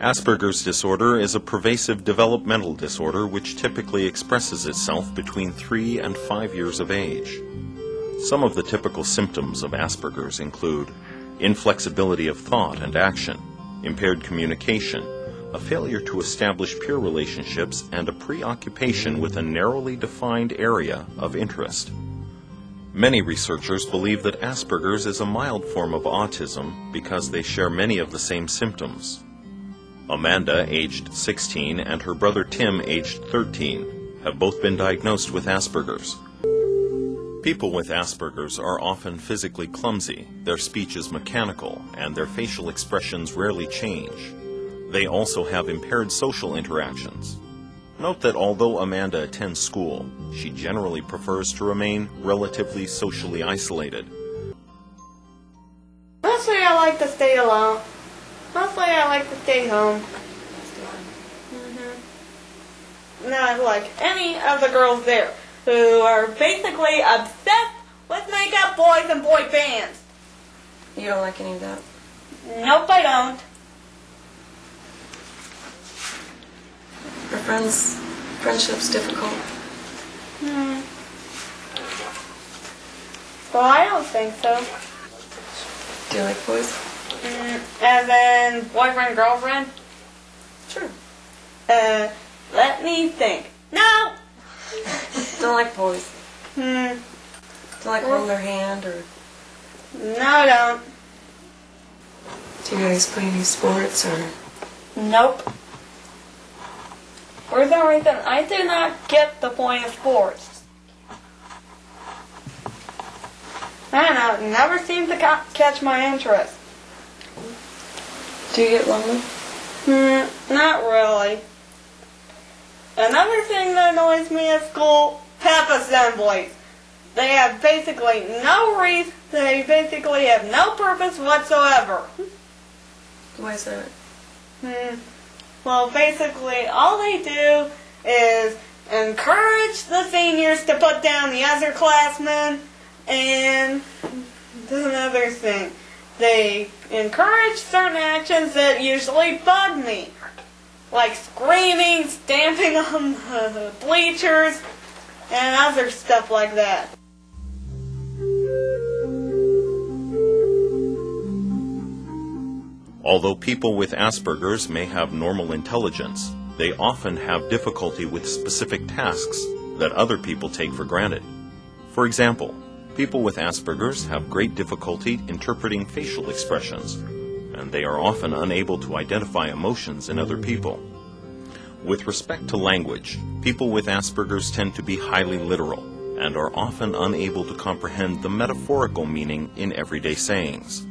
Asperger's disorder is a pervasive developmental disorder which typically expresses itself between 3 and 5 years of age. Some of the typical symptoms of Asperger's include inflexibility of thought and action, impaired communication, a failure to establish peer relationships, and a preoccupation with a narrowly defined area of interest. Many researchers believe that Asperger's is a mild form of autism because they share many of the same symptoms. Amanda, aged 16, and her brother Tim, aged 13, have both been diagnosed with Asperger's. People with Asperger's are often physically clumsy, their speech is mechanical, and their facial expressions rarely change. They also have impaired social interactions. Note that although Amanda attends school, she generally prefers to remain relatively socially isolated. Mostly I like to stay alone. Mostly I like to stay home. hmm Not like any of the girls there who are basically obsessed with makeup boys and boy bands. You don't like any of that? Nope, I don't. Are friends, friendships difficult? Hmm. Well, I don't think so. Do you like boys? Mm, as in boyfriend, girlfriend? Sure. Uh, let me think. No! Don't like boys. Hmm. Don't like holding their hand or No, I don't. do you guys play any sports or Nope. For some reason, I do not get the point of sports. I don't know, it never seems to ca- catch my interest. Do you get lonely? Hmm, not really. Another thing that annoys me at school, pep assemblies. They have basically no reason, they basically have no purpose whatsoever. Why is that? Hmm. Well, basically, all they do is encourage the seniors to put down the other classmen, and another thing, they encourage certain actions that usually bug me, like screaming, stamping on the bleachers, and other stuff like that. Although people with Asperger's may have normal intelligence, they often have difficulty with specific tasks that other people take for granted. For example, people with Asperger's have great difficulty interpreting facial expressions, and they are often unable to identify emotions in other people. With respect to language, people with Asperger's tend to be highly literal and are often unable to comprehend the metaphorical meaning in everyday sayings.